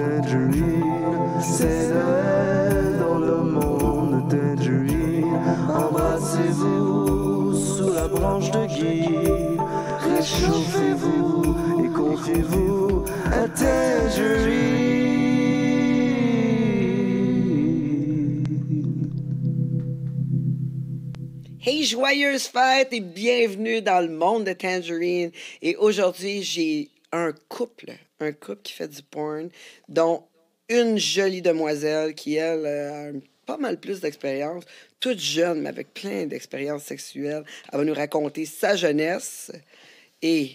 Tangerine. C'est Noël dans le monde de Tangerine. Embrassez-vous sous la branche de gui. Réchauffez-vous et confiez-vous à Tangerine. Hey, joyeuse fête et bienvenue dans le monde de Tangerine. Et aujourd'hui, j'ai un couple, un couple qui fait du porn, dont une jolie demoiselle qui, elle, a pas mal plus d'expérience, toute jeune, mais avec plein d'expériences sexuelles. Elle va nous raconter sa jeunesse et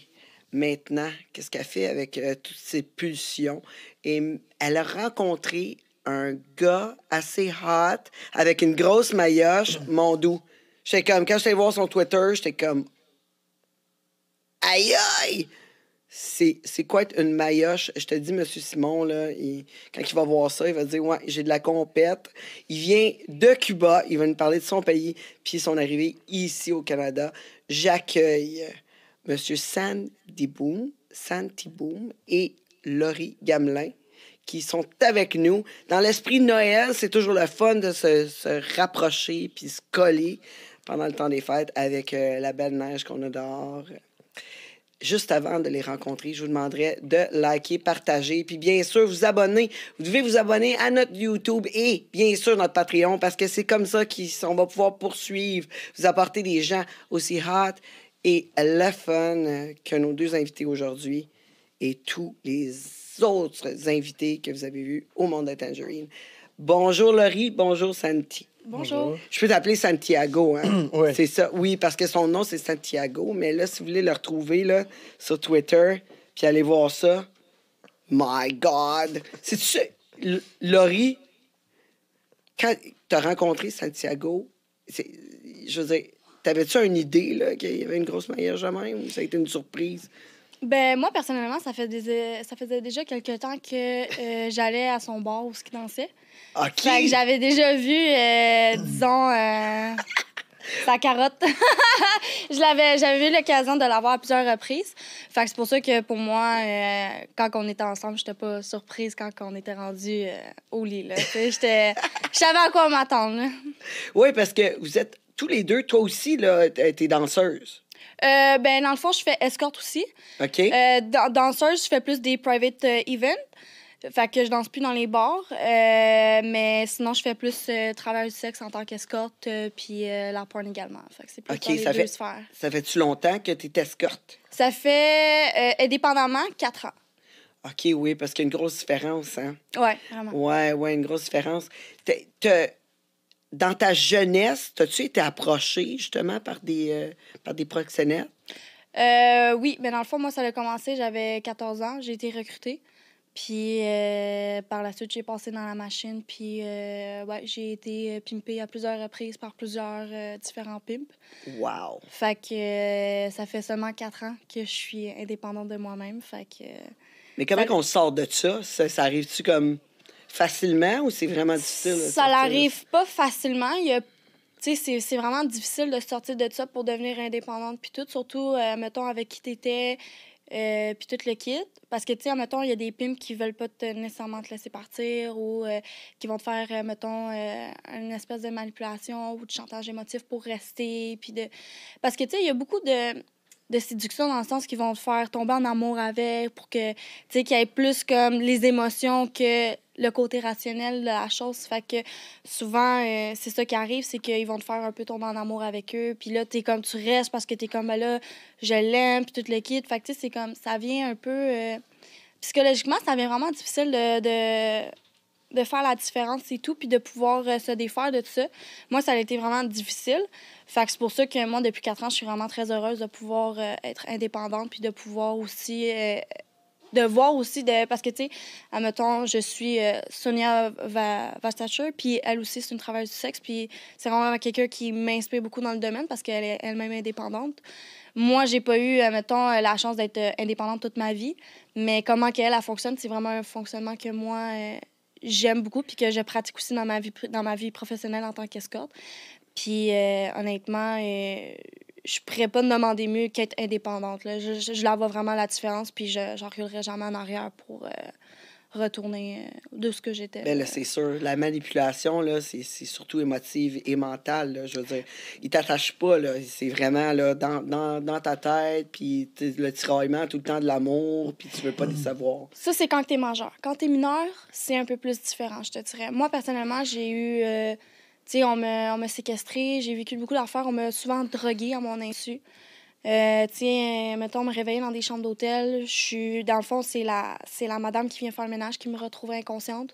maintenant, qu'est-ce qu'elle fait avec euh, toutes ses pulsions. Et elle a rencontré un gars assez hot avec une grosse maillotche, mon doux. J'étais comme, quand j'étais voir son Twitter, j'étais comme, aïe aïe! C'est quoi être une maillotche? Je te dis, M. Simon, là, quand il va voir ça, il va dire Ouais, j'ai de la compète. Il vient de Cuba, il va nous parler de son pays, puis son arrivée ici au Canada. J'accueille M. Santiboom, Santiboom et Laurie Gamelin qui sont avec nous. Dans l'esprit de Noël, c'est toujours le fun de se, se rapprocher puis se coller pendant le temps des fêtes avec euh, la belle neige qu'on a dehors juste avant de les rencontrer, je vous demanderai de liker, partager, puis bien sûr, vous abonner. Vous devez vous abonner à notre YouTube et bien sûr notre Patreon parce que c'est comme ça qu'on va pouvoir poursuivre, vous apporter des gens aussi hot et le fun que nos deux invités aujourd'hui et tous les autres invités que vous avez vus au monde de Tangerine. Bonjour Laurie, bonjour Santi. Bonjour. Je peux t'appeler Santiago, hein? Ouais. C'est ça, oui, parce que son nom, c'est Santiago. Mais là, si vous voulez le retrouver là, sur Twitter, puis aller voir ça, my God! C'est tu sais, L- Laurie, quand t'as rencontré Santiago, c'est- je veux dire, t'avais-tu une idée là, qu'il y avait une grosse manière de même ou ça a été une surprise? Ben, moi, personnellement, ça, fait des, ça faisait déjà quelques temps que euh, j'allais à son bar où ce qu'il dansait. OK! Fait que j'avais déjà vu, euh, disons, euh, sa carotte. Je l'avais, j'avais eu l'occasion de l'avoir à plusieurs reprises. Fait que c'est pour ça que pour moi, euh, quand on était ensemble, j'étais pas surprise quand on était rendu euh, au lit. Là. J'étais, je savais à quoi m'attendre. Oui, parce que vous êtes tous les deux, toi aussi, là, t'es danseuse. Euh, ben, dans le fond, je fais escorte aussi. OK? Euh, dan- danseuse, je fais plus des private euh, events. Fait que je danse plus dans les bars. Euh, mais sinon, je fais plus travail du sexe en tant qu'escorte, puis la porn également. Fait que c'est plus OK, dans les ça deux fait- sphères. Ça fait-tu longtemps que t'es escorte? Ça fait, indépendamment, quatre ans. OK, oui, parce qu'il y a une grosse différence, hein? Ouais, vraiment. Ouais, ouais, une grosse différence. T'es- dans ta jeunesse, as-tu été approché justement par des, euh, par des proxénètes? Euh, oui, mais dans le fond, moi, ça a commencé, j'avais 14 ans, j'ai été recrutée. Puis euh, par la suite, j'ai passé dans la machine, puis euh, ouais, j'ai été pimpée à plusieurs reprises par plusieurs euh, différents pimps. Wow! Fait que ça fait seulement quatre ans que je suis indépendante de moi-même. Fait que Mais comment Ça- qu'on sort de ça? Ça, ça arrive-tu comme facilement ou c'est vraiment difficile? ça n'arrive pas facilement. Il y a- c'est vraiment difficile de sortir de ça pour devenir indépendante. Puis tout, surtout, euh, mettons, avec qui t'étais, euh, puis tout le kit. Parce que, tu sais, mettons, il y a des pimps qui veulent pas te, nécessairement te laisser partir ou euh, qui vont te faire, euh, mettons, une espèce de manipulation ou de chantage émotif pour rester. Puis de... Parce que, tu sais, il y a beaucoup de de séduction dans le sens qu'ils vont te faire tomber en amour avec pour que tu sais qu'il y ait plus comme les émotions que le côté rationnel de la chose fait que souvent euh, c'est ça qui arrive c'est qu'ils vont te faire un peu tomber en amour avec eux puis là t'es comme tu restes parce que t'es comme là je l'aime puis tout le kit fait que tu sais c'est comme ça vient un peu euh, psychologiquement ça vient vraiment difficile de, de de faire la différence et tout, puis de pouvoir euh, se défaire de tout ça. Moi, ça a été vraiment difficile. Fait que c'est pour ça que moi, depuis quatre ans, je suis vraiment très heureuse de pouvoir être indépendante, puis de pouvoir aussi... de voir aussi, de, parce que, tu sais, admettons, je suis euh, Sonia Va- Vastacher, puis elle aussi, c'est une travailleuse du sexe, puis c'est vraiment quelqu'un qui m'inspire beaucoup dans le domaine parce qu'elle est elle-même indépendante. Moi, j'ai pas eu, admettons, la chance d'être euh, indépendante toute ma vie, mais comment qu'elle, elle fonctionne, c'est vraiment un fonctionnement que moi, euh, j'aime beaucoup, puis que je pratique aussi dans ma vie, dans ma vie professionnelle en tant qu'escorte. Puis, honnêtement, je pourrais pas me demander mieux qu'être indépendante. Là. Je, je, je la vois vraiment la différence, puis je n'en reculerai jamais en arrière pour euh, retourner euh, de ce que j'étais. Ben là, c'est sûr. La manipulation, là, c'est c'est surtout émotive et mentale. Là, je veux dire, ils t'attachent pas. là. C'est vraiment là, dans, dans, dans ta tête, puis le tiraillement tout le temps de l'amour, puis tu veux pas les savoir. Ça, c'est quand t'es majeur. Quand t'es mineur, c'est un peu plus différent, je te dirais. Moi, personnellement, j'ai eu... euh, tu sais, on m'a séquestré, j'ai vécu beaucoup d'affaires, on m'a souvent drogué à mon insu. Euh, euh, mettons, me réveiller dans des chambres d'hôtel. Je suis... Dans le fond, c'est la, la madame qui vient faire le ménage qui me retrouve inconsciente.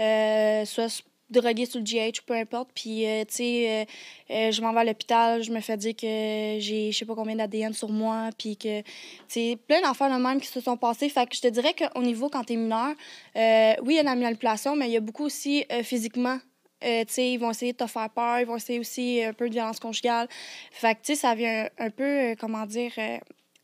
Euh, soit droguée sur le GH, peu importe. Puis, euh, tu sais, euh, je m'en vais à l'hôpital, je me fais dire que j'ai je sais pas combien d'ADN sur moi, puis que, tu sais, plein d'affaires de même qui se sont passées. Je te dirais qu'au niveau, quand t'es mineur, oui, il y a la manipulation, mais il y a beaucoup aussi physiquement. Euh, ils vont essayer de te faire peur, ils vont essayer aussi un peu de violence conjugale. Fait que, ça vient un peu, euh, comment dire, euh,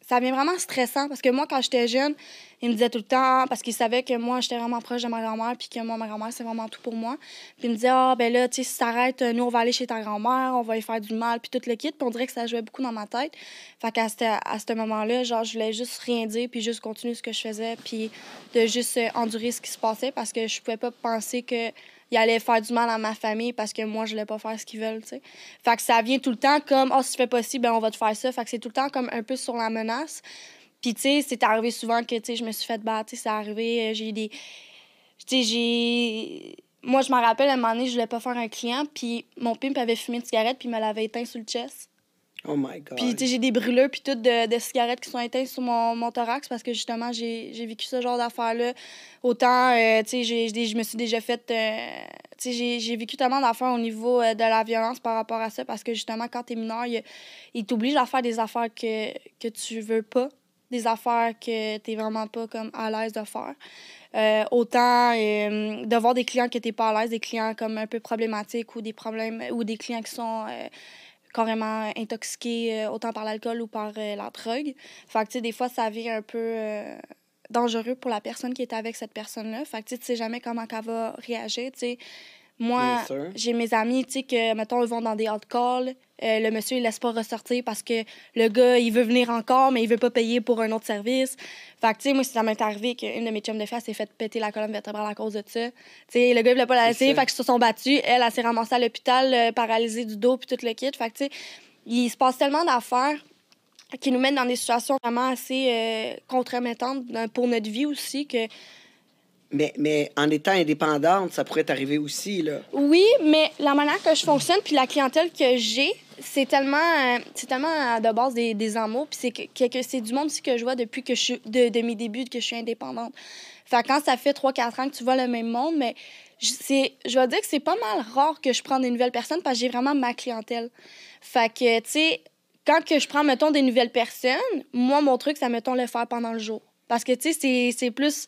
ça vient vraiment stressant parce que moi, quand j'étais jeune, ils me disaient tout le temps, parce qu'ils savaient que moi, j'étais vraiment proche de ma grand-mère, puis que moi, ma grand-mère, c'est vraiment tout pour moi. Puis ils me disaient, ah, ben là, tu sais, si t'arrêtes, nous, on va aller chez ta grand-mère, on va lui faire du mal, puis tout le kit. Puis on dirait que ça jouait beaucoup dans ma tête. Fait qu'à ce à ce moment-là, genre, je voulais juste rien dire, puis juste continuer ce que je faisais, puis de juste euh, endurer ce qui se passait parce que je pouvais pas penser que il allait faire du mal à ma famille parce que moi, je voulais pas faire ce qu'ils veulent, tu sais. Fait que ça vient tout le temps comme, oh, si tu fais pas ci, ben on va te faire ça. Fait que c'est tout le temps comme un peu sur la menace. Puis, tu sais, c'est arrivé souvent que, tu sais, je me suis fait battre, c'est arrivé, euh, j'ai des... Tu sais, j'ai... Moi, je me rappelle, à un moment donné, je voulais pas faire un client, puis mon pimp avait fumé une cigarette, puis il me l'avait éteint sur le chest. Oh my God. Puis, tu sais, j'ai des brûleurs, puis toutes de, de cigarettes qui sont éteintes sur mon, mon thorax parce que justement, j'ai vécu ce genre d'affaires-là. Autant, euh, tu sais, je me suis déjà fait. euh, tu sais, j'ai- vécu tellement d'affaires au niveau euh, de la violence par rapport à ça parce que justement, quand t'es mineur, il, il t'oblige à faire des affaires que, que tu veux pas, des affaires que t'es vraiment pas comme à l'aise de faire. Euh, autant euh, de voir des clients que t'es pas à l'aise, des clients comme un peu problématiques ou des problèmes ou des clients qui sont euh, carrément intoxiqués euh, autant par l'alcool ou par euh, la drogue. Fait que tu sais des fois ça vient un peu euh, dangereux pour la personne qui est avec cette personne-là. Fait que tu sais, jamais comment elle va réagir, tu sais. Moi, j'ai mes amis, tu sais, que, mettons, ils vont dans des hot calls. euh, le monsieur, il laisse pas ressortir parce que le gars, il veut venir encore, mais il veut pas payer pour un autre service. Fait que, tu sais, moi, ça m'est arrivé qu'une de mes chums de fesses s'est fait péter la colonne vertébrale à cause de ça. Tu sais, le gars, il voulait pas la laisser, fait qu'ils se sont battus. Elle, elle s'est ramassée à l'hôpital, euh, paralysée du dos, puis tout le kit. Fait que, tu sais, il se passe tellement d'affaires qui nous mettent dans des situations vraiment assez euh, compromettantes pour notre vie aussi que Mais, mais en étant indépendante, ça pourrait t'arriver aussi, là. Oui, mais la manière que je fonctionne, puis la clientèle que j'ai, c'est tellement, euh, c'est tellement euh, de base des, des amours, puis c'est que, c'est du monde aussi que je vois depuis que je suis, de, de mes débuts que je suis indépendante. Fait quand ça fait 3-4 ans que tu vois le même monde, mais c'est, je vais dire que c'est pas mal rare que je prenne des nouvelles personnes parce que j'ai vraiment ma clientèle. Fait que, tu sais, quand que je prends, mettons, des nouvelles personnes, moi, mon truc, c'est, mettons, le faire pendant le jour. Parce que, tu sais, c'est plus...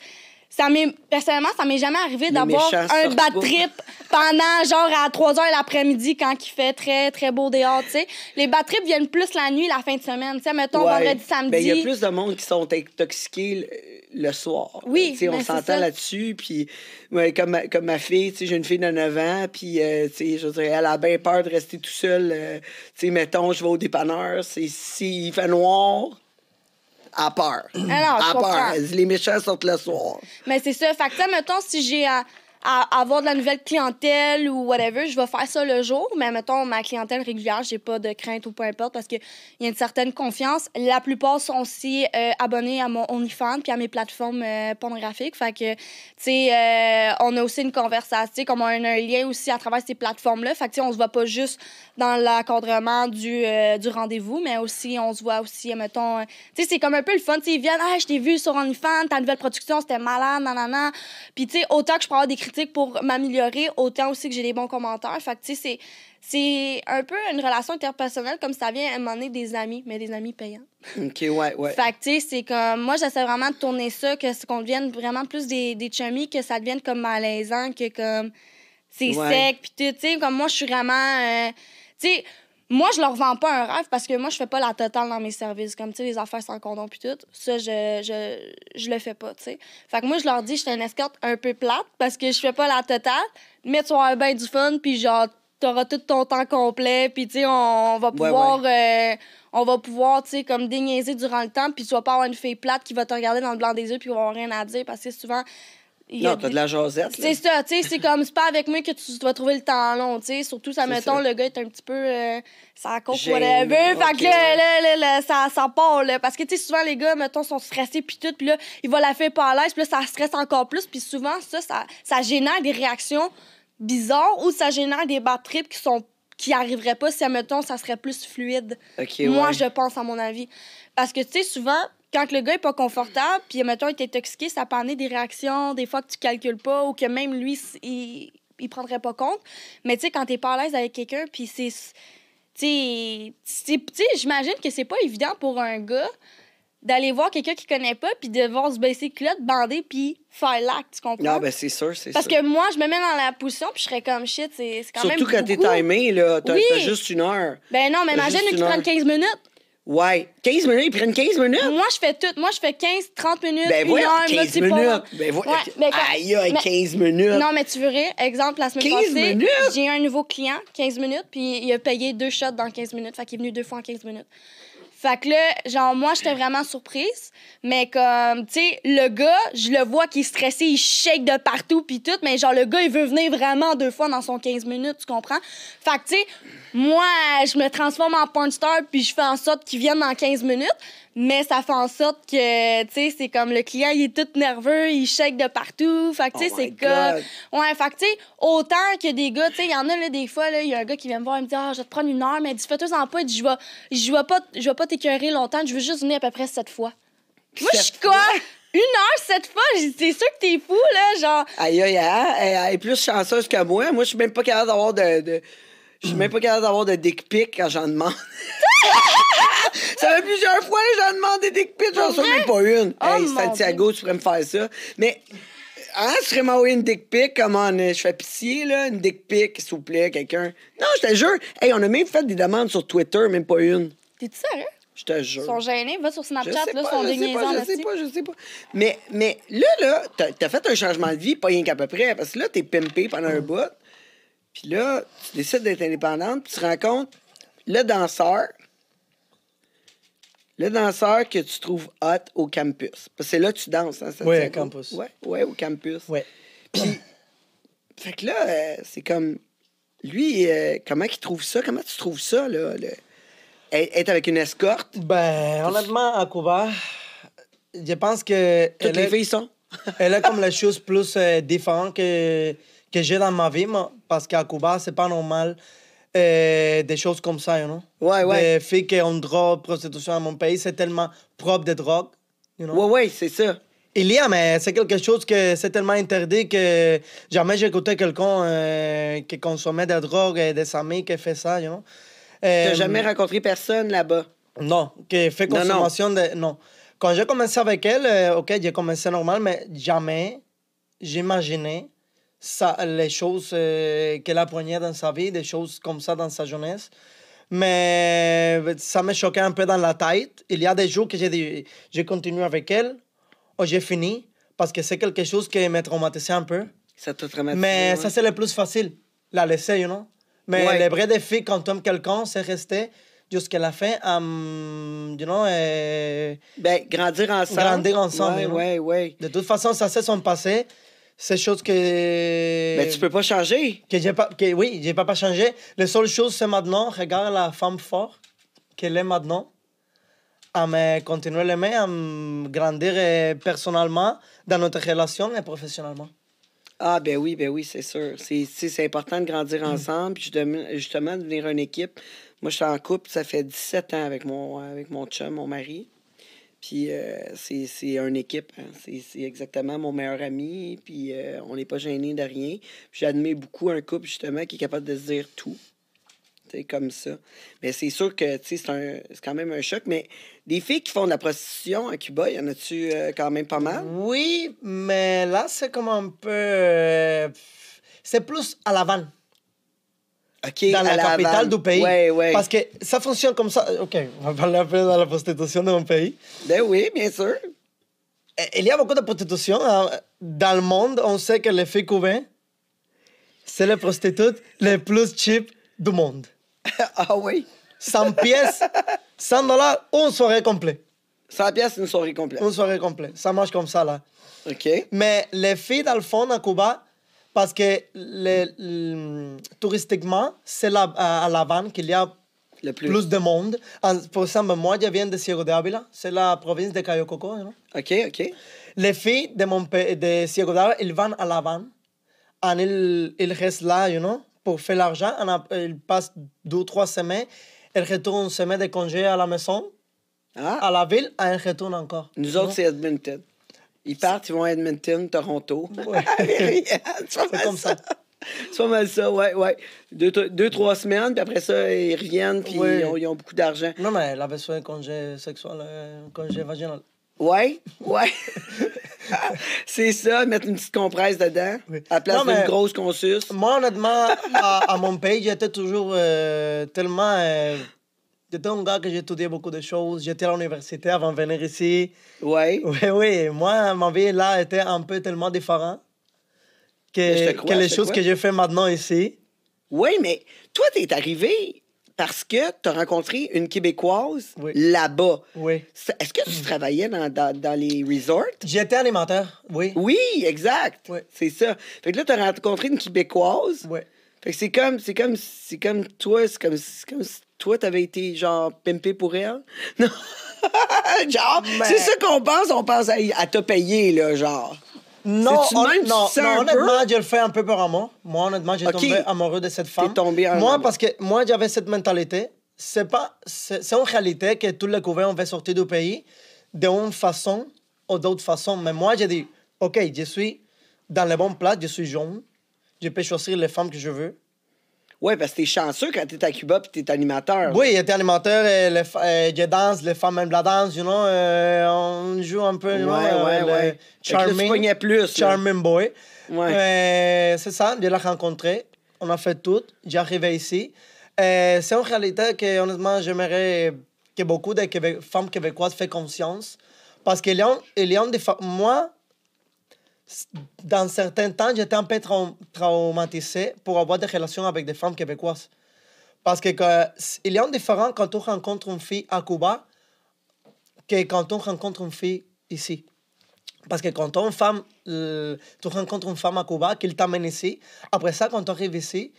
Ça m'est, personnellement, ça m'est jamais arrivé d'avoir un bad trip pendant, genre, à 3 heures l'après-midi quand il fait très, très beau dehors, tu sais. Les bad trips viennent plus la nuit, la fin de semaine. Tu sais, mettons, Ouais. vendredi, samedi. Ben, il y a plus de monde qui sont intoxiqués le, soir. Oui, Tu sais, on ben, s'entend là-dessus. Puis, ouais, comme, ma, comme ma fille, j'ai une fille de 9 ans, puis, euh, je dire, elle a bien peur de rester tout seul. euh, tu sais, mettons, je vais au dépanneur, s'il fait noir, à peur. Je à peur. Les méchants sortent le soir. Mais c'est ça. Fait que, mettons, si j'ai à, à avoir de la nouvelle clientèle ou whatever, je vais faire ça le jour. Mais mettons, ma clientèle régulière, j'ai pas de crainte ou peu importe parce qu'il y a une certaine confiance. La plupart sont aussi euh, abonnés à mon OnlyFans puis à mes plateformes euh, pornographiques. Fait que, tu sais, euh, on a aussi une conversation, comme on a un lien aussi à travers ces plateformes-là. Fait que, tu sais, on se voit pas juste dans l'encadrement du, du rendez-vous, mais aussi, on se voit aussi, mettons, tu sais, c'est comme un peu le fun. Tu sais, ils viennent, ah, je t'ai vu sur OnlyFans, ta nouvelle production, c'était malade, nanana. Puis, tu sais, autant que je peux avoir des critiques pour m'améliorer, autant aussi que j'ai des bons commentaires. Fait que, tu sais, c'est. C'est un peu une relation interpersonnelle comme ça vient à un moment donné des amis, mais des amis payants. OK, ouais, ouais. Fait que, tu sais, c'est comme. Moi, j'essaie vraiment de tourner ça, que c'est qu'on devienne vraiment plus des, des chummies, que ça devienne comme malaisant, que comme. C'est Ouais. sec, puis tout. Tu sais, comme moi, je suis vraiment. euh, tu sais, moi, je leur vends pas un rêve parce que moi, je fais pas la totale dans mes services. Comme, tu sais, les affaires sans condom, puis tout. Ça, je, je, je le fais pas, tu sais. Fait que moi, je leur dis, je suis une escorte un peu plate parce que je fais pas la totale, mais tu vas avoir bien du fun, puis genre, t'auras tout ton temps complet, puis tu sais, on, on va Ouais, pouvoir. euh, on va pouvoir, tu sais, comme déniaiser durant le temps, puis tu vas pas avoir une fille plate qui va te regarder dans le blanc des yeux puis qui va avoir rien à dire parce que souvent, il Non, t'as des- de la jasette. C'est ça, tu sais, c'est comme, c'est pas avec moi que tu vas trouver le temps long, tu sais. Surtout, ça, mettons, ça. le gars est un petit peu. Euh, ça Gêné, whatever. Fait ok, que là, ouais. là, là, là, ça, ça part, là. Parce que, tu sais, souvent, les gars, mettons, sont stressés, puis tout, puis là, ils vont la faire pas à l'aise, puis là, ça stresse encore plus, puis souvent, ça, ça, ça génère des réactions bizarres ou ça génère des bad trips qui sont qui arriveraient pas si, mettons, ça serait plus fluide. Moi, ouais. je pense, à mon avis. Parce que, tu sais, souvent, quand le gars est pas confortable, puis, mettons, il est intoxiqué, ça peut amener des réactions, des fois que tu calcules pas, ou que même lui, il, il prendrait pas compte. Mais, tu sais, quand t'es pas à l'aise avec quelqu'un, puis c'est. Tu sais, j'imagine que c'est pas évident pour un gars d'aller voir quelqu'un qu'il connaît pas, puis de voir se baisser culotte, bander, puis faire l'acte, tu comprends? Non, ben c'est sûr, c'est Parce ça. que moi, je me mets dans la position, puis je serais comme shit, c'est quand Surtout même. quand t'es timé, là, t'as Oui. juste une heure. Ben non, mais imagine une prennent heure. 15 minutes. Ouais. 15 minutes, ils prennent 15 minutes? Moi, je fais tout. Moi, je fais 15, 30 minutes, Ben une voyons, heure, moi, 15 c'est pas minutes. Ben. Ouais, mais quand- Aïe, aïe, mais- 15 minutes. Non, mais tu verrais, exemple, la semaine 15 passée, minutes? j'ai eu un nouveau client, 15 minutes, puis il a payé deux shots dans 15 minutes. Fait qu'il est venu deux fois en 15 minutes. Fait que là, genre, moi, j'étais vraiment surprise. Mais comme, tu sais, le gars, je le vois qu'il est stressé, il shake de partout, puis tout. Mais genre, le gars, il veut venir vraiment deux fois dans son 15 minutes, tu comprends? Fait que, tu sais, moi, je me transforme en porn star, puis je fais en sorte qu'il vienne dans 15 minutes. Mais ça fait en sorte que, tu sais, c'est comme le client, il est tout nerveux, il shake de partout. Fait que, tu sais, Oh c'est comme. Ouais, fait que, tu sais, autant que des gars, tu sais, il y en a, là, des fois, là, il y a un gars qui vient me voir, il me dit, ah, je vais te prendre une heure, mais dis, fais-toi en pas, je vais, je vais pas, je vais pas t'écœurer longtemps, je veux juste venir à peu près sept fois. Moi, je suis quoi? Une heure, sept fois? C'est sûr que t'es fou, là, genre. Aïe, aïe, aïe, elle, elle est plus chanceuse que moi. Moi, je suis même pas capable d'avoir de. de- Je suis même pas capable d'avoir de dick pic quand j'en demande. ça fait plusieurs fois que j'en demande des dick pics, j'en même pas une. Oh, hey, Santiago, tu pourrais me faire ça. Mais, hein, tu ferais m'envoyer une dick pic, comment je fais pitié, là, une dick pic, s'il vous plaît, quelqu'un. Non, je te jure. Hey, on a même fait des demandes sur Twitter, même pas une. T'es-tu sérieux? Je te jure. Ils sont gênés, va sur Snapchat, là, sont je sais pas, je sais pas, je sais pas. Mais, mais là, là, t'as as fait un changement de vie, pas rien qu'à peu près, parce que là, t'es pimpé pendant un bout, puis là, tu décides d'être indépendante, puis tu rencontres le danseur, le danseur que tu trouves hot au campus. Parce que c'est là que tu danses, hein, Ouais, Santiago? au campus. Ouais, ouais, au campus. Ouais. Puis, fait que là, euh, c'est comme, lui, euh, comment il trouve ça? Comment tu trouves ça, là? le- être avec une escorte? Ben, honnêtement, à Cuba, je pense que. Toutes elle les filles sont? Elle est comme la chose plus euh, que, que j'ai dans ma vie, moi, parce qu'à Cuba, c'est pas normal euh, des choses comme ça, you know? Ouais, ouais. Des filles qui ont drogue, prostitution à mon pays, c'est tellement propre de drogue, you know? Ouais, ouais, c'est ça. Il y a, mais c'est quelque chose que c'est tellement interdit que jamais j'ai écouté quelqu'un euh, qui consommait de drogue et des amis qui fait ça, you know? T'as Euh, jamais rencontré personne là-bas? Non, qui fait Non, non. consommation de... Non. Quand j'ai commencé avec elle, euh, OK, j'ai commencé normal, mais jamais j'imaginais ça, les choses euh, qu'elle apprenait dans sa vie, des choses comme ça dans sa jeunesse. Mais ça me choquait un peu dans la tête. Il y a des jours que j'ai dit, je continue avec elle, ou j'ai fini, parce que c'est quelque chose qui me traumatisait un peu. Ça t'a traumatisé? Mais ouais? ça, c'est le plus facile, la laisser, you know? Mais Ouais. le vrai défi quand tu aimes quelqu'un, c'est rester jusqu'à la fin, um, you know, euh, Ben, grandir ensemble. Grandir ensemble, Ouais, you know? ouais, ouais. de toute façon, ça c'est son passé. C'est chose que... Ben, tu peux pas changer. Que j'ai pas, que, oui, j'ai pas, pas changé. La seule chose, c'est maintenant, regarde la femme forte qu'elle est maintenant. À me continuer à l'aimer, à me grandir euh, personnellement, dans notre relation et professionnellement. Ah, ben oui, ben oui, c'est sûr. C'est, important de grandir ensemble, puis justement, justement, de devenir une équipe. Moi, je suis en couple, ça fait 17 ans avec mon, avec mon chum, mon mari. Puis euh, c'est, une équipe. hein. C'est, exactement mon meilleur ami. Puis euh, on n'est pas gêné de rien. J'admire beaucoup un couple, justement, qui est capable de se dire tout. Tu sais, comme ça. Mais c'est sûr que, c'est, quand même un choc. Mais des filles qui font de la prostitution à Cuba, y en a-tu euh, quand même pas mal? Oui, mais là, c'est comme un peu... euh, c'est plus à l'avant. Dans à la capitale du pays. Ouais, ouais. Parce que ça fonctionne comme ça. OK, on va parler un peu de la prostitution de mon pays. Ben oui, bien sûr. Eh, Il y a beaucoup de prostitution. hein. Dans le monde, on sait que les filles cubaines, c'est les prostituées les plus cheap du monde. ah oui? 100 pièces, 100 dollars, une soirée complète. 100 pièces une soirée complète. Une soirée complète. Ça marche comme ça, là. OK. Mais les filles, dans le fond, à Cuba, parce que le- le- touristiquement, c'est là, à La Havane qu'il y a Le plus. plus, de monde. Par exemple, moi, je viens de Ciego de Ávila. C'est la province de Cayo Coco, non? OK, OK. Les filles de, mon de Ciego de Ávila, elles vont à La Havane. Et elles, elles restent là, you know, pour faire l'argent. Elles passent deux, trois semaines. Elles retournent une semaine de congé à la maison, Ah, à la ville, et elles retournent encore. nous autres, c'est Edmonton. Ils partent, ils vont à Edmonton, Toronto. Ouais. c'est pas C'est mal comme ça. C'est pas mal ça, ouais, ouais. Deux, trois- deux, trois semaines, puis après ça, ils reviennent, puis Ouais. ils, ont, ils ont beaucoup d'argent. Non, mais elle a besoin d'un congé sexuel, un congé vaginal. Ouais, ouais. c'est ça, mettre une petite compresse dedans, Oui. à la place d'une grosse qu'on suce. Moi, honnêtement, à, à mon pays, j'étais toujours euh, tellement. euh, j'étais un gars que j'étudiais beaucoup de choses. J'étais à l'université avant de venir ici. Ouais. Oui, oui. Moi, ma vie là était un peu tellement différente que, te crois, que les choses crois. que je fais maintenant ici. Oui, mais toi, t'es arrivé parce que t'as rencontré une Québécoise Oui. là-bas. Oui. Est-ce que tu travaillais dans, dans, dans les resorts? J'étais animateur, oui. Oui, exact. Oui. C'est ça. Fait que là, t'as rencontré une Québécoise. Oui. Fait que c'est comme, c'est comme, c'est comme toi, c'est comme, c'est comme si toi, t'avais été, genre, pimpé pour elle? Non. genre, Mais- c'est ça qu'on pense, on pense à, à te payer, là, genre. Non, hon- même non, non, honnêtement, je le fais un peu par amour. Moi, honnêtement, j'ai tombé amoureux de cette femme. tombé Moi, amour. parce que moi, j'avais cette mentalité. C'est pas, c'est une réalité que tous les couverts, on veut sortir du pays d'une façon ou d'autre façon. Mais moi, j'ai dit, OK, je suis dans les bonnes places, je suis jeune. Je peux choisir les femmes que je veux. Ouais, parce que t'es chanceux quand t'es à Cuba pis t'es animateur. Oui, j'étais animateur, et euh, je danse, les femmes aiment la danse, you know, euh, on joue un peu, Ouais, know, ouais, euh, le ouais. Là, Charming. pognais plus, là. Charming boy. Ouais. Euh, c'est ça, je l'ai rencontré, on a fait tout, j'ai arrivé ici. Euh, c'est une réalité que, honnêtement, j'aimerais que beaucoup de femmes québécoises fassent conscience. Parce qu'il y a, il y a des femmes. Moi, dans certains temps, j'étais un peu trau- traumatisé pour avoir des relations avec des femmes québécoises. Parce que, que il y a une différence quand on rencontre une fille à Cuba que quand on rencontre une fille ici. Parce que quand on femme, euh, tu rencontres une femme à Cuba qui t'amène ici, après ça, quand tu arrives ici,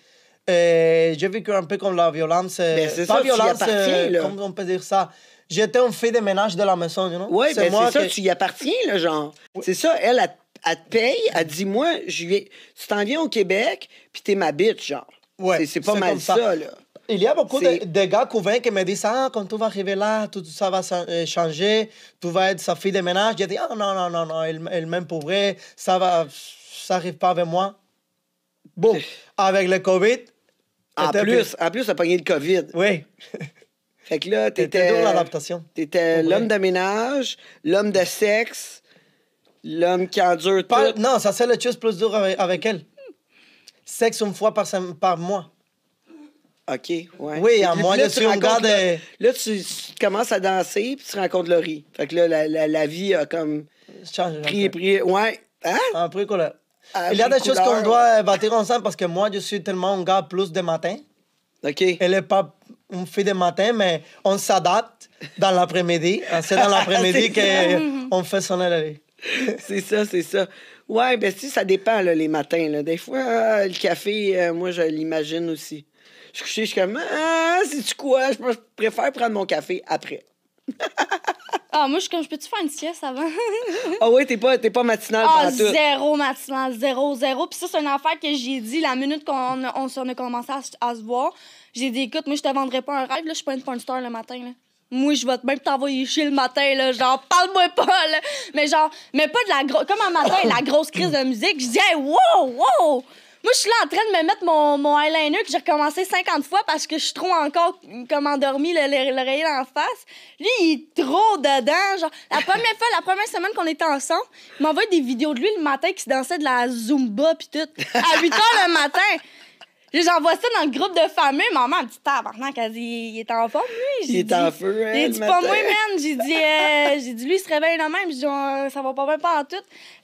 euh, j'ai vécu un peu comme la violence. euh, Ben, pas ça, violence, euh, là. comment on peut dire ça? J'étais une fille de ménage de la maison, you know? Oui, ben c'est ça, que- tu y appartiens, là, genre. C'est ça, elle, elle, elle te paye, elle dit, moi, je vais... tu t'en viens au Québec, puis t'es ma bitch, genre. Ouais, C'est- pas mal ça, ça. là. Il y a beaucoup de, de gars couvains qui me disent Ah, quand tu vas arriver là, tout ça va euh, changer, tu vas être sa fille de ménage. J'ai dit Ah, non, non, non, non, elle, elle m'aime pour vrai, ça va, ça arrive pas avec moi. Bon, avec le COVID. En plus, en plus, t'as pogné le COVID. Oui, Fait que là, t'étais... dur l'adaptation. T'étais l'homme de ménage, l'homme de sexe, l'homme qui endure Pas- tout. non, ça c'est la chose plus dure avec, avec elle. Sexe une fois par, sem- par mois. OK, ouais. Oui, à puis moi, là, je tu suis un gars rencontres le- de- Là, tu, tu commences à danser, puis tu rencontres Laurie. Fait que là, la, la, la vie a comme Change peu. pris... Ouais. Hein? Un peu couleur. Ah, Il y a des choses qu'on doit bâtir ensemble parce que moi, je suis tellement un gars plus de matin. OK. Elle n'est pas une fille de matin, mais on s'adapte dans l'après-midi. C'est dans l'après-midi qu'on fait sonner la vie. C'est ça, c'est ça. Ouais, ben si, ça dépend, là, les matins. Là. Des fois, euh, le café, euh, moi, je l'imagine aussi. Je suis couché, je suis comme, ah, c'est-tu quoi? Je, je préfère prendre mon café après. Ah, moi, je suis comme, je peux-tu faire une sieste avant? Ah ouais, t'es pas, t'es pas matinal Ah, zéro matinal, zéro, zéro. Puis ça, c'est une affaire que j'ai dit la minute qu'on on, s'en a commencé à, se- à se voir. J'ai dit, écoute, moi, je te vendrais pas un rêve, là, je suis pas une porn star le matin, là. Moi, je vais même t'envoyer chier le matin, là. Genre, parle-moi pas, là. Mais genre, mais pas de la grosse. Comme un matin, la grosse crise de musique, je dis, hey, wow, wow! Moi, je suis là en train de me mettre mon, mon eyeliner que j'ai recommencé 50 fois parce que je suis trop encore comme endormie, le- le- l'oreiller en face. Lui, il est trop dedans. Genre, la première fois, la première semaine qu'on était ensemble, il m'envoie des vidéos de lui le matin qui se dansait de la Zumba pis tout. À 8 heures le matin. J'envoie ça dans le groupe de famille. Maman, me dit, tabarnak, elle dit, il est en forme, lui? Il J'ai est dit- en feu, hein, J'ai dit, pas moi, man. J'ai dit, euh, j'ai dit, lui, il se réveille le même. J'ai dit, ça va pas bien pas en tout.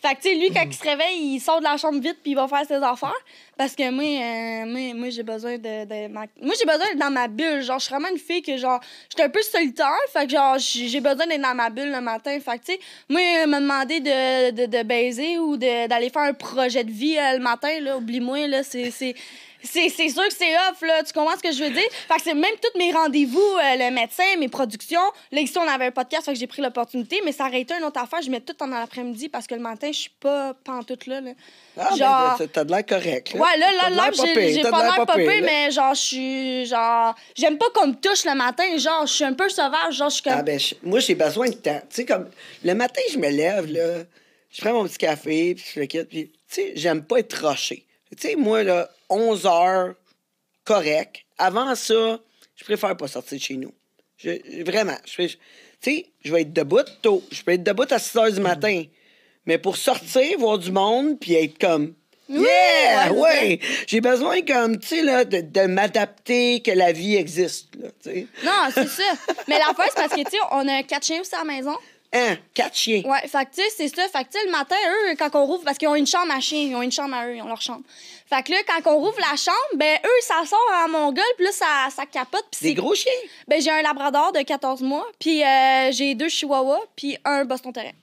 Fait que, tu sais, lui, quand il se réveille, il sort de la chambre vite puis il va faire ses affaires. Parce que moi, euh, moi, moi j'ai besoin de. de ma- Moi, j'ai besoin d'être dans ma bulle. Genre, je suis vraiment une fille que, genre, j'étais un peu solitaire. Fait que, genre, j'ai besoin d'être dans ma bulle le matin. Fait que, tu sais, moi, euh, me demander de, de, de baiser ou de- d'aller faire un projet de vie euh, le matin, là, oublie-moi, là, c'est. C'est- sûr que c'est off, là. Tu comprends ce que je veux dire? Fait que c'est même tous mes rendez-vous, euh, le médecin, mes productions. Là, ici, on avait un podcast, fait que j'ai pris l'opportunité, mais ça aurait été une autre affaire. Je mets tout en l'après-midi parce que le matin, je suis pas pantoute là. là. Ah, ben, Genre- t'as- t'as de l'air correct. Là. Ouais, là, là, là, j'ai pas l'air là. mais genre, je suis. Genre, j'aime pas qu'on me touche le matin. Genre, je suis un peu sauvage. Genre, je suis comme. Ah ben, moi, j'ai besoin de temps. Tu sais, comme, le matin, je me lève, là, je prends mon petit café, puis je le quitte, puis, tu sais, j'aime pas être roché. Tu sais, moi, là, 11 heures, correct. Avant ça, je préfère pas sortir de chez nous. Je- vraiment. je Tu sais, je vais être debout tôt. Je peux être debout à 6 heures du matin. Mais pour sortir, voir du monde, puis être comme. Yeah! ouais, Ouais! J'ai besoin, comme, tu sais, là, de, de m'adapter, que la vie existe, là, tu sais. Non, c'est ça. mais la c'est parce que, tu sais, on a quatre chiens aussi à la maison. Hein? Quatre chiens. Ouais, fait que tu sais, c'est ça. Fait que tu sais, le matin, eux, quand on rouvre, parce qu'ils ont une chambre à chiens, ils ont une chambre à eux, ils ont leur chambre. Fait que là, quand on rouvre la chambre, ben eux, ça sort à mon gueule, puis là, ça, ça capote. Puis Des c'est gros chiens. Ben j'ai un labrador de 14 mois, puis euh, j'ai deux chihuahuas, puis un boston terrier.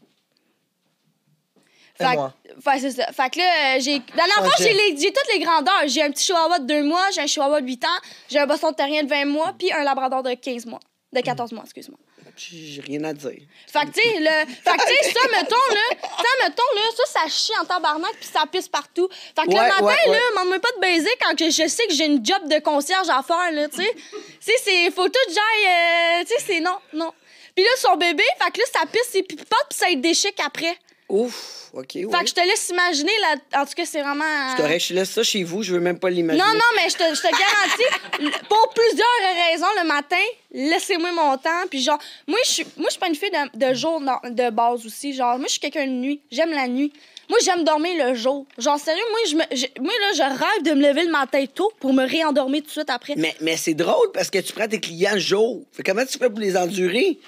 Et Fait, c'est ça. Fait que là, euh, j'ai. Dans l'enfant, Ok. j'ai, les- j'ai toutes les grandeurs. J'ai un petit chihuahua de 2 mois, j'ai un chihuahua de 8 ans, j'ai un boston terrien de 20 mois, puis un labrador de 15 mois. De 14 mois, excuse-moi. J'ai rien à dire. Fait que, tu sais, le... fait que, ça, mettons, là, ça, mettons, là, ça, ça chie en tabarnak puis ça pisse partout. Fait que Ouais, le matin, ouais, ouais. là, demande-moi pas de baiser quand que je sais que j'ai une job de concierge à faire, là, tu sais. Tu sais, c'est... Faut tout j'aille... euh, tu sais, c'est non, non. Puis là, son bébé, fait que là, ça pisse ses pipotes puis ça le déchique après. Ouf, OK, ouais. Fait que je te laisse imaginer, là, en tout cas, c'est vraiment... C'est correct, je laisse ça chez vous, je veux même pas l'imaginer. non, non, mais je te, je te garantis, pour plusieurs raisons, le matin, laissez-moi mon temps. Puis genre, moi, je suis moi, je suis pas une fille de, de jour non, de base aussi. Genre, moi, je suis quelqu'un de nuit. J'aime la nuit. Moi, j'aime dormir le jour. Genre, sérieux, moi, je me, je- moi, là, je rêve de me lever le matin tôt pour me réendormir tout de suite après. Mais, mais c'est drôle parce que tu prends tes clients le jour. Fait comment tu fais pour les endurer?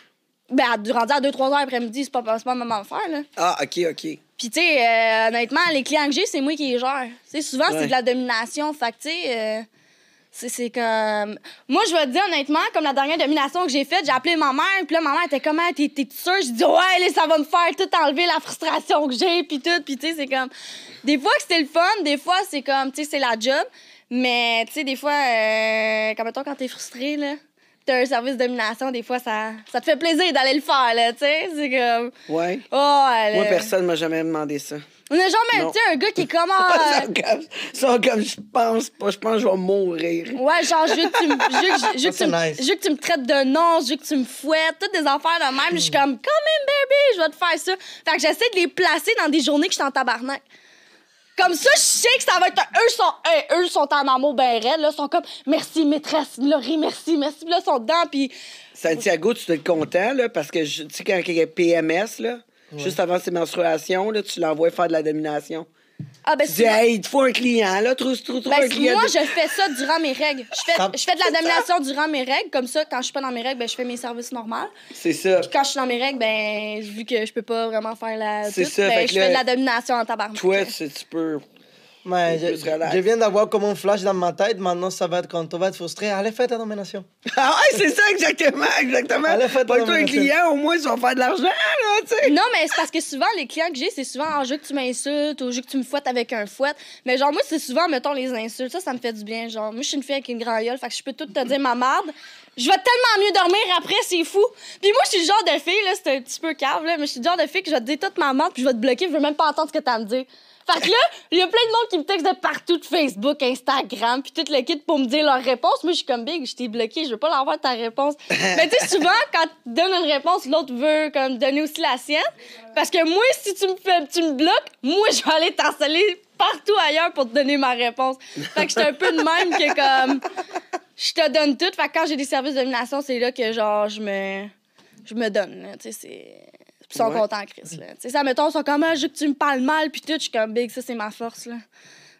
Ben, rendu à 2-3 heures après-midi, c'est pas, pas ma maman faire, là. Ah, OK, OK. Puis, tu sais, euh, honnêtement, les clients que j'ai, c'est moi qui les gère. Tu sais, souvent, Ouais. c'est de la domination. Fait que, tu sais, euh, c'est comme. Moi, je vais te dire, honnêtement, comme la dernière domination que j'ai faite, j'ai appelé ma mère, puis là, ma mère était comme, Ah, t'es t'es sûre? Je dis, ouais, là, ça va me faire tout enlever la frustration que j'ai, puis tout. Puis, tu sais, c'est comme. Des fois, que c'était le fun, des fois, c'est comme, tu sais, c'est la job. Mais, tu sais, des fois, euh, comme mettons, quand t'es frustré, là, t'as un service de domination, des fois, ça, ça te fait plaisir d'aller le faire, là, tu sais. C'est comme. Ouais. Oh, elle, Moi, euh, personne m'a jamais demandé ça. on a jamais, tu sais, un gars qui est comme. Ah, sont comme, sont comme, je pense pas, je pense que je vais mourir. Ouais, genre, je veux que tu me, que, que Ça, nice. traites de nom, je veux que tu me fouettes, toutes des affaires de même. Je suis comme, come in, baby, je vais te faire ça. Fait que j'essaie de les placer dans des journées que je suis en tabarnak. Comme ça, je sais que ça va être. un- Eux sont, hey, eux sont en amour ben raide, là. Ils sont comme, merci, maîtresse, Laurie, merci, merci. Puis là, ils sont dedans, puis. Santiago, tu dois être content, là, parce que, je- tu sais, quand il y a PMS, là, juste avant ses menstruations, là, tu l'envoies faire de la domination. Ah, ben, Tu dis, hey, il faut un client, là, trouve, trouve, trouve Ben, un client. moi, de- je fais ça durant mes règles. Je fais, je fais de la domination durant mes règles. Comme ça, quand je suis pas dans mes règles, ben, je fais mes services normaux. C'est ça. Puis quand je suis dans mes règles, ben, vu que je peux pas vraiment faire la. C'est ça, ben, je fais de la domination en tabarnak. Toi, tu peux. Mais je, viens d'avoir comme un flash dans ma tête. Maintenant, ça va être quand tu vas être frustré. Allez, fais ta domination. Ah ouais, c'est ça, exactement, exactement. Allez, faites Pas ta toi un domination. client, au moins, ils vont faire de l'argent, là, tu sais. Non, mais c'est parce que souvent, les clients que j'ai, c'est souvent, ah, je veux que tu m'insultes ou je veux que tu me fouettes avec un fouet. Mais genre, moi, c'est souvent, mettons, les insultes. Ça, ça me fait du bien. Genre, moi, je suis une fille avec une grande gueule, fait que je peux tout te dire ma marde. Je vais tellement mieux dormir après, c'est fou. Puis moi, je suis le genre de fille, là, c'est un petit peu cave, là, mais je suis le genre de fille que je vais te dire toute ma marde, puis je vais te bloquer, je veux même pas entendre ce que t'as à me dire. Fait que là, il y a plein de monde qui me texte de partout, de Facebook, Instagram, puis tout le kit pour me dire leur réponse. Moi, je suis comme big, je t'ai bloqué, je veux pas leur avoir ta réponse. Mais tu sais, souvent, quand tu donnes une réponse, l'autre veut comme donner aussi la sienne. Parce que moi, si tu me fais, tu me bloques, moi, je vais aller t'harceler partout ailleurs pour te donner ma réponse. Fait que j'étais un peu de même que comme je te donne tout. Fait que quand j'ai des services de domination, c'est là que genre je me je me donne. Tu sais, c'est puis ils sont Ouais. contents, Chris. Là. Tu sais, ça, mettons, ils sont comme, ah, je veux que tu me parles mal, puis tout. Je suis comme, big, ça, c'est ma force, là.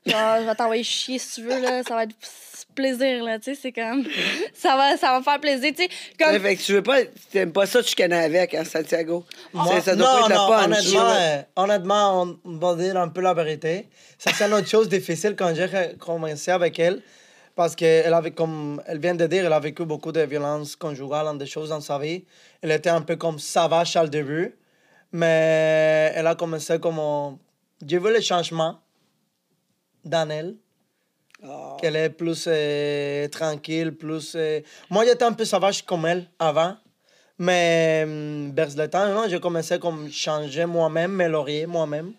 Genre, je vais t'envoyer chier si tu veux, là. Ça va être plaisir, là. Tu sais, c'est comme. Ça va, ça va me faire plaisir, tu sais. Comme. Ouais, fait que tu veux pas, t'aimes pas ça, tu connais avec, hein, Santiago. Moi- Ça, doit non, pas être non, honnêtement, euh, honnêtement, on va dire un peu la vérité. Ça, c'est une autre chose difficile quand j'ai commencé avec elle. Parce qu'elle avait, comme elle vient de dire, elle a vécu beaucoup de violences conjugales, des choses dans sa vie. Elle était un peu comme sauvage au début. Mais elle a commencé comme. J'ai vu le changement dans elle. Ah. Qu'elle est plus euh, tranquille, plus... euh, Moi, j'étais un peu sauvage comme elle avant. Mais hum, vers le temps, j'ai commencé comme changer moi-même, m'améliorer moi-même.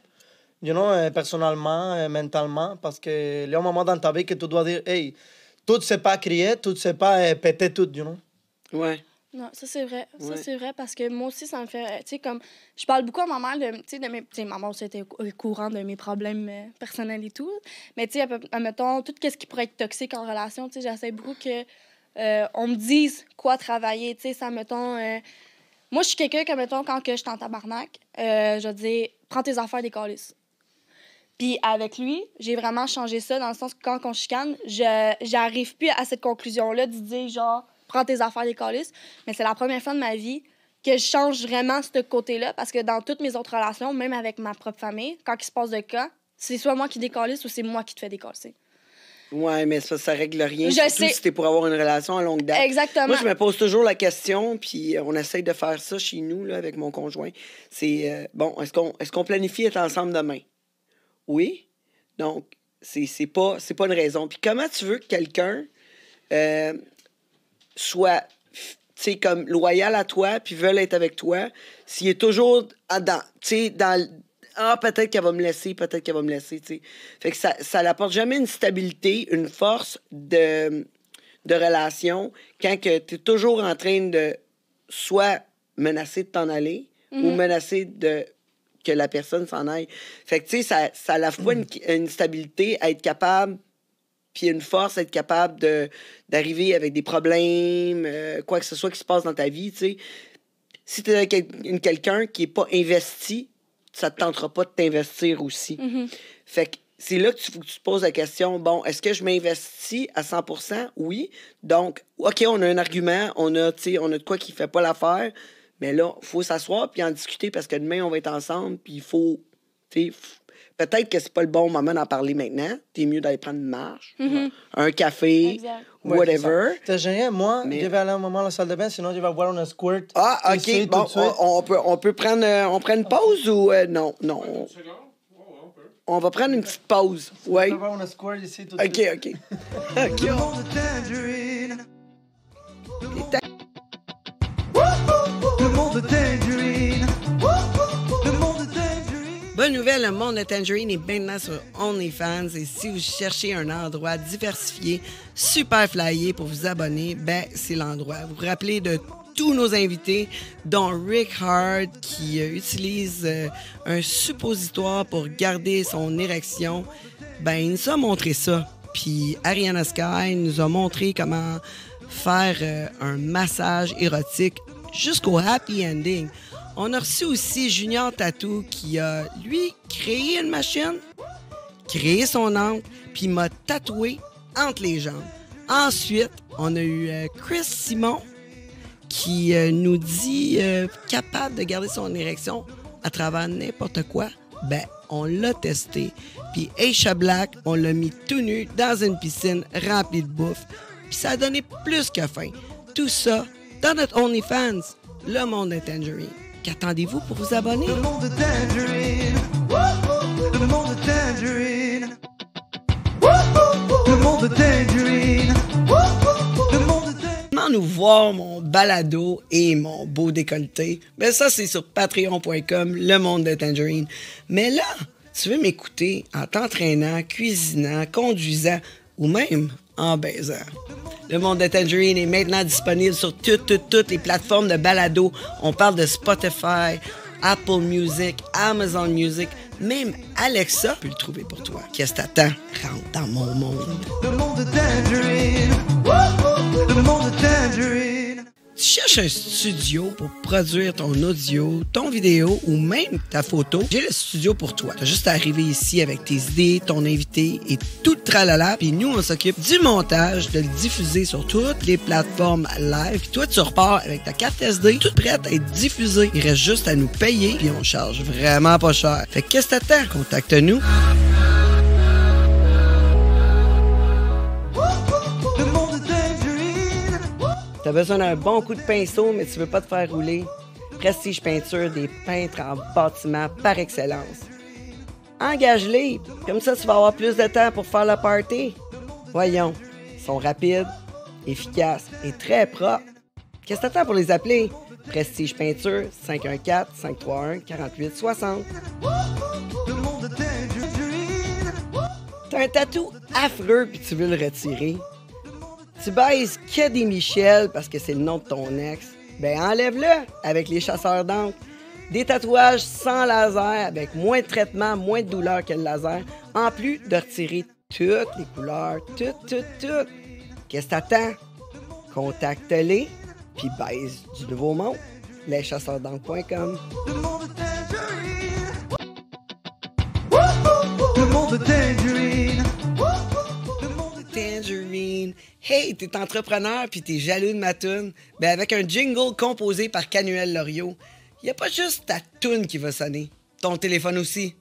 You know, euh, personnellement, euh, mentalement. Parce que il y a un moment dans ta vie que tu dois dire, hey, tout c'est pas crier, tout c'est pas euh, péter tout, you know? Ouais. Non, ça c'est vrai. Ça Ouais. c'est vrai parce que moi aussi, ça me fait. Tu sais, comme. Je parle beaucoup à ma mère de, tu sais, de mes. Tu sais, ma mère aussi était au courant de mes problèmes euh, personnels et tout. Mais tu sais, admettons, tout ce qui pourrait être toxique en relation, tu sais, j'essaie beaucoup que. euh, on me dise quoi travailler, tu sais, ça, mettons. euh, moi, je suis quelqu'un que, mettons, quand que je suis en tabarnak, euh, je dis, prends tes affaires des calices. Puis avec lui, j'ai vraiment changé ça dans le sens que quand on chicane, je j'arrive plus à cette conclusion-là de dire genre prends tes affaires des calices. Mais c'est la première fois de ma vie que je change vraiment ce côté-là parce que dans toutes mes autres relations, même avec ma propre famille, quand il se passe de cas, c'est soit moi qui décalisse ou c'est moi qui te fais décalisser. Ouais, mais ça, ça règle rien. Je surtout sais. si t'es pour avoir une relation à longue date. Exactement. Moi, je me pose toujours la question, puis euh, on essaye de faire ça chez nous, là, avec mon conjoint. C'est, euh, bon, est-ce qu'on est qu'on planifie être ensemble demain? Oui. Donc, c'est c'est pas, c'est pas une raison. Puis comment tu veux que quelqu'un euh, soit, tu sais, comme loyal à toi, puis veulent être avec toi, s'il est toujours dans, tu sais, dans le- ah, peut-être qu'elle va me laisser, peut-être qu'elle va me laisser, tu sais. Fait que ça, ça n'apporte jamais une stabilité, une force de, de relation quand tu es toujours en train de soit menacer de t'en aller ou menacer de que la personne s'en aille. Fait que, tu sais, ça, ça lave pas une, une stabilité à être capable puis une force à être capable de d'arriver avec des problèmes, euh, quoi que ce soit qui se passe dans ta vie, tu sais. Si tu es quelqu'un qui est pas investi, ça te tentera pas de t'investir aussi. Mhm. Fait que c'est là que tu, faut que tu te poses la question, bon, est-ce que je m'investis à 100 Oui. Donc, OK, on a un argument, on a, tu sais, on a de quoi qui fait pas l'affaire, mais là, il faut s'asseoir puis en discuter parce que demain, on va être ensemble, puis il faut, tu sais, f- peut-être que c'est pas le bon moment d'en parler maintenant. T'es mieux d'aller prendre une marche, un café, Exact. Whatever. génial, moi, Mais- je vais aller un moment à la salle de bain, sinon je vais voir un squirt. Ah, OK, tout bon, on, on peut, on peut prendre, euh, on prend une pause ou euh, non, non. on- On va prendre une petite pause, oui. Je vais voir un squirt ici tout de OK, suite. OK. OK, Bonne nouvelle, le monde de Tangerine est maintenant sur OnlyFans et si vous cherchez un endroit diversifié, super flyé pour vous abonner, ben c'est l'endroit. Vous vous rappelez de tous nos invités, dont Rick Hard qui euh, utilise euh, un suppositoire pour garder son érection. Ben, il nous a montré ça. Puis Ariana Sky nous a montré comment faire euh, un massage érotique jusqu'au happy ending. On a reçu aussi Junior Tattoo qui a, lui, créé une machine, créé son angle, puis m'a tatoué entre les jambes. Ensuite, on a eu euh, Chris Simon qui euh, nous dit euh, capable de garder son érection à travers n'importe quoi. Ben, on l'a testé. Puis Aisha Black, on l'a mis tout nu dans une piscine remplie de bouffe. Puis ça a donné plus que faim. Tout ça dans notre OnlyFans, le monde de Tangerine. Qu'attendez-vous pour vous abonner? Le monde de Tangerine. Le monde de Tangerine. Le monde de Tangerine. Le monde de Tangerine. Comment nous voir mon balado et mon beau décolleté? Ben ça, c'est sur patreon.com, le monde de Tangerine. Mais là, tu veux m'écouter en t'entraînant, cuisinant, conduisant ou même en baisant. Le monde de Tangerine est maintenant disponible sur toutes, les plateformes de balado. On parle de Spotify, Apple Music, Amazon Music, même Alexa peut le trouver pour toi. Qu'est-ce que t'attends? Rentre dans mon monde. Le monde de Tangerine. Le monde de Tangerine. Tu cherches un studio pour produire ton audio, ton vidéo ou même ta photo? J'ai le studio pour toi. T'as juste à arriver ici avec tes idées, ton invité et tout le tralala. Puis nous, on s'occupe du montage, de le diffuser sur toutes les plateformes live. Puis toi, tu repars avec ta carte SD, toute prête à être diffusée. Il reste juste à nous payer, puis on charge vraiment pas cher. Fait que qu'est-ce que t'attends? Contacte-nous. T'as besoin d'un bon coup de pinceau, mais tu veux pas te faire rouler? Prestige Peinture, des peintres en bâtiment par excellence. Engage-les, comme ça tu vas avoir plus de temps pour faire le party. Voyons, ils sont rapides, efficaces et très propres. Qu'est-ce que t'attends pour les appeler? Prestige Peinture, 514-531-4860. Le monde de Tangerine. T'as un tatou affreux puis tu veux le retirer. Tu baises que des Michel parce que c'est le nom de ton ex. Ben enlève-le avec les chasseurs d'encre. Des tatouages sans laser avec moins de traitement, moins de douleur que le laser, en plus de retirer toutes les couleurs, toutes, toutes, toutes. Qu'est-ce que t'attends? Contacte-les puis baise du nouveau monde. Leschasseursd'encre.com. Le monde de Hey, t'es entrepreneur puis t'es jaloux de ma tune? Ben avec un jingle composé par Canuel Loriot, y a pas juste ta tune qui va sonner, ton téléphone aussi.